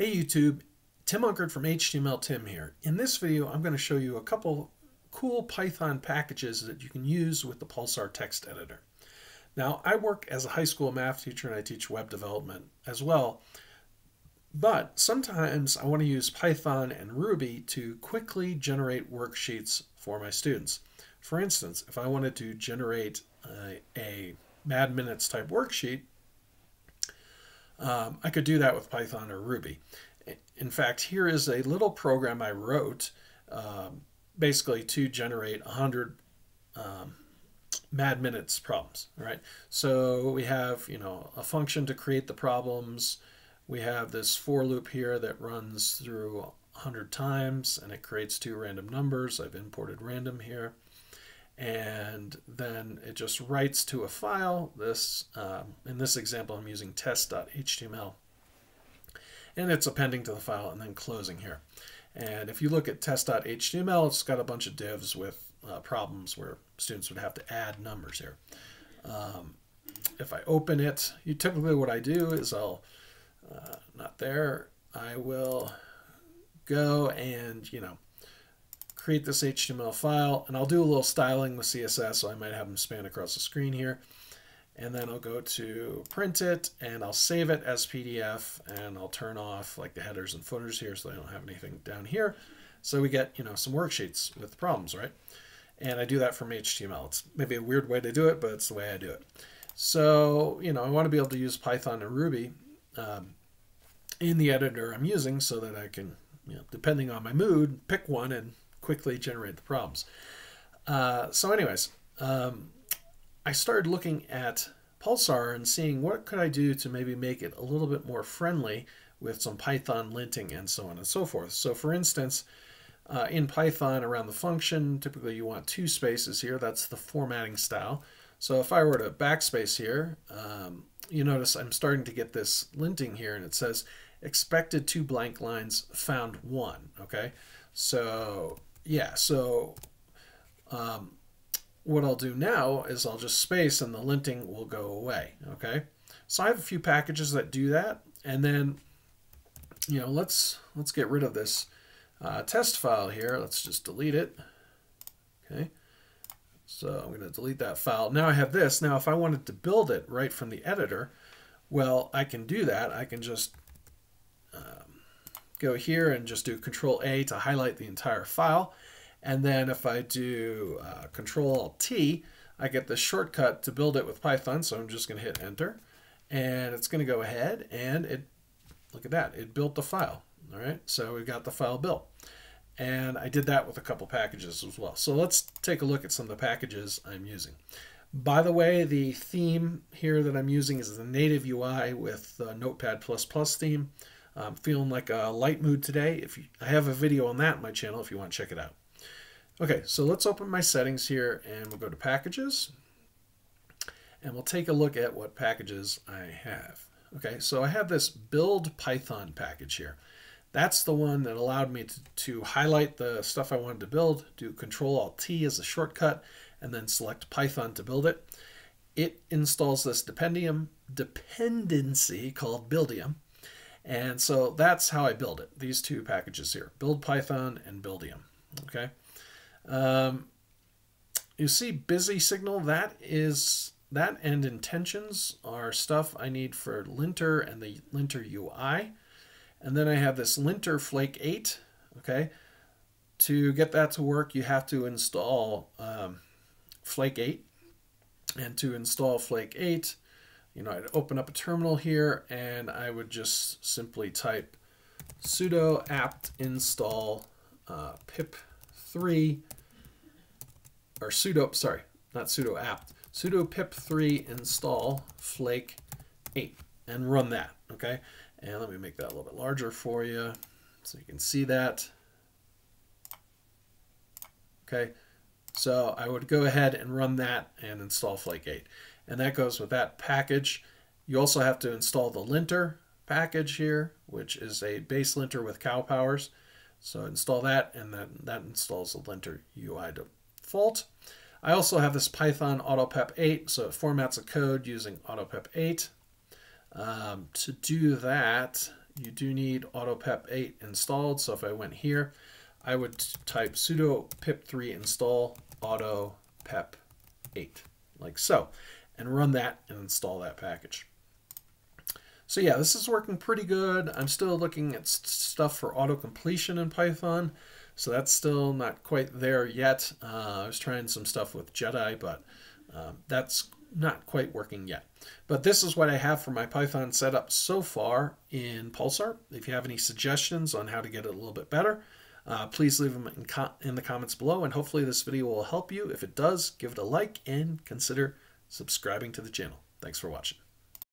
Hey YouTube, Tim Unkert from HTML Tim here. In this video, I'm going to show you a couple cool Python packages that you can use with the Pulsar text editor. Now, I work as a high school math teacher and I teach web development as well, but sometimes I want to use Python and Ruby to quickly generate worksheets for my students. For instance, if I wanted to generate a, a Mad Minutes type worksheet, um, I could do that with Python or Ruby. In fact, here is a little program I wrote um, basically to generate 100 um, mad minutes problems, right? So we have, you know, a function to create the problems. We have this for loop here that runs through 100 times and it creates two random numbers. I've imported random here and then it just writes to a file. This, um, in this example, I'm using test.html, and it's appending to the file and then closing here. And if you look at test.html, it's got a bunch of divs with uh, problems where students would have to add numbers here. Um, if I open it, you typically what I do is I'll, uh, not there, I will go and, you know, create this HTML file, and I'll do a little styling with CSS, so I might have them span across the screen here. And then I'll go to print it, and I'll save it as PDF, and I'll turn off like the headers and footers here so I don't have anything down here. So we get, you know, some worksheets with problems, right? And I do that from HTML. It's maybe a weird way to do it, but it's the way I do it. So, you know, I want to be able to use Python and Ruby um, in the editor I'm using so that I can, you know, depending on my mood, pick one and quickly generate the problems. Uh, so anyways, um, I started looking at Pulsar and seeing what could I do to maybe make it a little bit more friendly with some Python linting and so on and so forth. So for instance, uh, in Python around the function, typically you want two spaces here. That's the formatting style. So if I were to backspace here, um, you notice I'm starting to get this linting here and it says expected two blank lines found one. Okay, so yeah, so um, what I'll do now is I'll just space and the linting will go away, okay? So I have a few packages that do that, and then, you know, let's, let's get rid of this uh, test file here. Let's just delete it, okay? So I'm going to delete that file. Now I have this. Now if I wanted to build it right from the editor, well, I can do that. I can just go here and just do Control A to highlight the entire file. And then if I do uh, Control T, I get the shortcut to build it with Python. So I'm just going to hit Enter. And it's going to go ahead and it, look at that, it built the file. All right, so we've got the file built. And I did that with a couple packages as well. So let's take a look at some of the packages I'm using. By the way, the theme here that I'm using is the native UI with the Notepad++ theme. I'm feeling like a light mood today. If you, I have a video on that on my channel if you want to check it out. Okay, so let's open my settings here and we'll go to packages and we'll take a look at what packages I have. Okay, so I have this build Python package here. That's the one that allowed me to, to highlight the stuff I wanted to build, do Control Alt T as a shortcut, and then select Python to build it. It installs this dependium dependency called Buildium and so that's how I build it, these two packages here, build Python and buildium, okay? Um, you see busy signal, that is, that and intentions are stuff I need for linter and the linter UI. And then I have this linter flake 8, okay? To get that to work, you have to install um, flake 8. And to install flake 8, you know, I'd open up a terminal here and I would just simply type sudo apt install uh, pip3 or sudo, sorry, not sudo apt, sudo pip3 install flake 8 and run that, okay? And let me make that a little bit larger for you so you can see that. Okay, so I would go ahead and run that and install Flake 8 and that goes with that package. You also have to install the linter package here, which is a base linter with cow powers. So install that, and then that installs the linter UI default. I also have this Python AutoPep 8, so it formats a code using AutoPep 8. Um, to do that, you do need AutoPep 8 installed. So if I went here, I would type sudo pip3 install AutoPep 8, like so, and run that and install that package. So yeah, this is working pretty good. I'm still looking at stuff for auto completion in Python. So that's still not quite there yet. Uh, I was trying some stuff with Jedi, but uh, that's not quite working yet. But this is what I have for my Python setup so far in Pulsar. If you have any suggestions on how to get it a little bit better, uh, please leave them in, in the comments below, and hopefully this video will help you. If it does, give it a like and consider subscribing to the channel. Thanks for watching.